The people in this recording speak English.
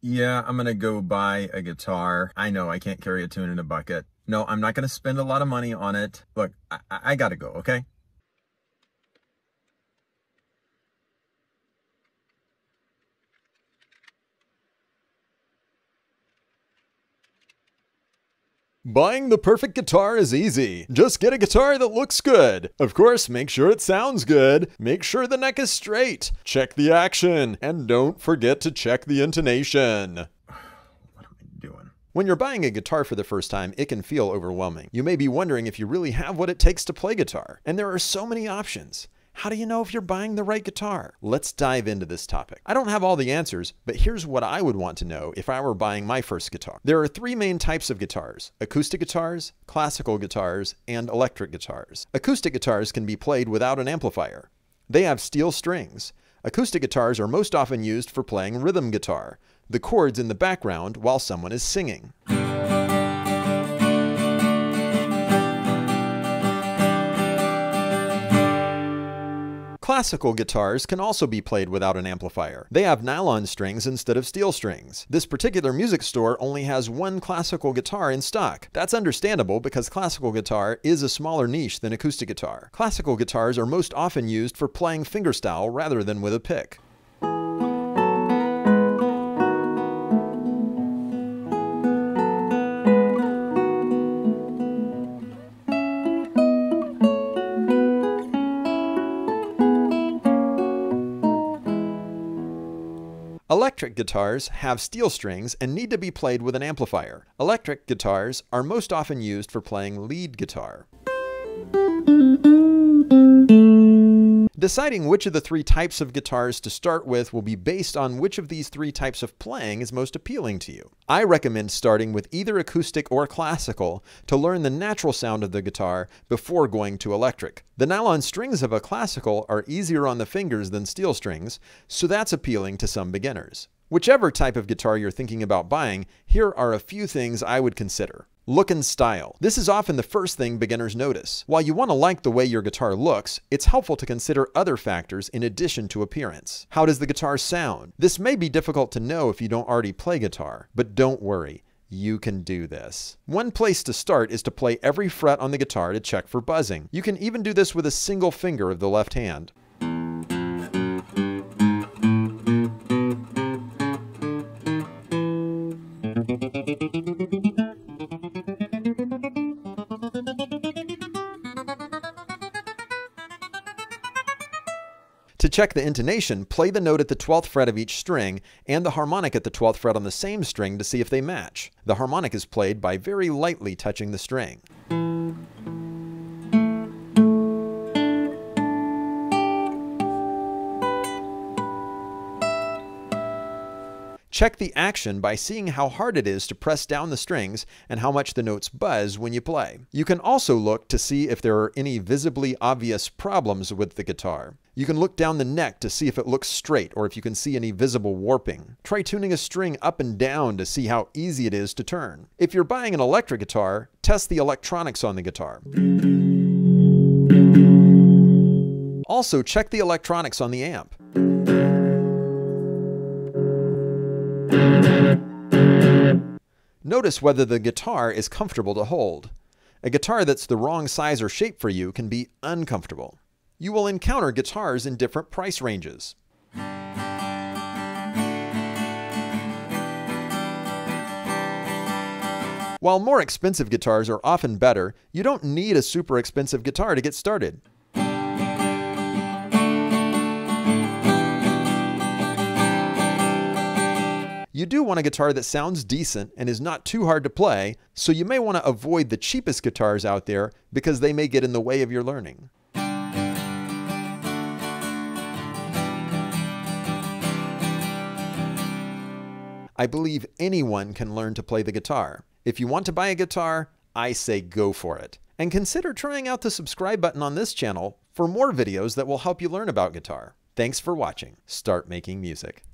Yeah, I'm gonna go buy a guitar. I know I can't carry a tune in a bucket. No, I'm not gonna spend a lot of money on it. Look, I, I gotta go, okay? Buying the perfect guitar is easy. Just get a guitar that looks good. Of course, make sure it sounds good. Make sure the neck is straight. Check the action. And don't forget to check the intonation. When you're buying a guitar for the first time, it can feel overwhelming. You may be wondering if you really have what it takes to play guitar. And there are so many options. How do you know if you're buying the right guitar? Let's dive into this topic. I don't have all the answers, but here's what I would want to know if I were buying my first guitar. There are three main types of guitars acoustic guitars, classical guitars, and electric guitars. Acoustic guitars can be played without an amplifier. They have steel strings. Acoustic guitars are most often used for playing rhythm guitar, the chords in the background while someone is singing. Classical guitars can also be played without an amplifier. They have nylon strings instead of steel strings. This particular music store only has one classical guitar in stock. That's understandable because classical guitar is a smaller niche than acoustic guitar. Classical guitars are most often used for playing fingerstyle rather than with a pick. Electric guitars have steel strings and need to be played with an amplifier. Electric guitars are most often used for playing lead guitar. Deciding which of the three types of guitars to start with will be based on which of these three types of playing is most appealing to you. I recommend starting with either acoustic or classical to learn the natural sound of the guitar before going to electric. The nylon strings of a classical are easier on the fingers than steel strings, so that's appealing to some beginners. Whichever type of guitar you're thinking about buying, here are a few things I would consider. Look and style. This is often the first thing beginners notice. While you want to like the way your guitar looks, it's helpful to consider other factors in addition to appearance. How does the guitar sound? This may be difficult to know if you don't already play guitar, but don't worry. You can do this. One place to start is to play every fret on the guitar to check for buzzing. You can even do this with a single finger of the left hand. To check the intonation, play the note at the 12th fret of each string and the harmonic at the 12th fret on the same string to see if they match. The harmonic is played by very lightly touching the string. Check the action by seeing how hard it is to press down the strings and how much the notes buzz when you play. You can also look to see if there are any visibly obvious problems with the guitar. You can look down the neck to see if it looks straight or if you can see any visible warping. Try tuning a string up and down to see how easy it is to turn. If you're buying an electric guitar, test the electronics on the guitar. Also, check the electronics on the amp. Notice whether the guitar is comfortable to hold. A guitar that's the wrong size or shape for you can be uncomfortable. You will encounter guitars in different price ranges. While more expensive guitars are often better, you don't need a super expensive guitar to get started. You do want a guitar that sounds decent and is not too hard to play, so you may want to avoid the cheapest guitars out there because they may get in the way of your learning. I believe anyone can learn to play the guitar. If you want to buy a guitar, I say go for it. And consider trying out the subscribe button on this channel for more videos that will help you learn about guitar. Thanks for watching. Start making music.